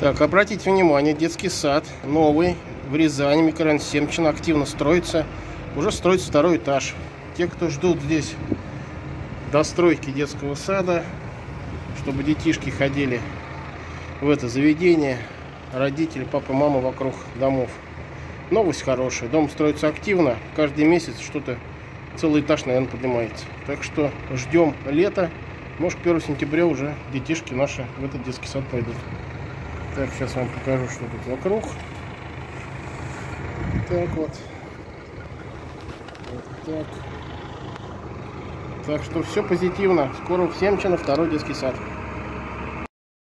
Так, обратите внимание, детский сад новый в Рязани, микрорайон Семчина, активно строится. Уже строится второй этаж. Те, кто ждут здесь достройки детского сада, чтобы детишки ходили в это заведение, родители, папа, мама вокруг домов. Новость хорошая, дом строится активно, каждый месяц что-то, целый этаж, наверное, поднимается. Так что ждем лета, может, к 1 сентября уже детишки наши в этот детский сад пойдут. Так, сейчас вам покажу, что тут вокруг. Так вот. Вот так. Так что все позитивно. Скоро в Семчино второй детский сад.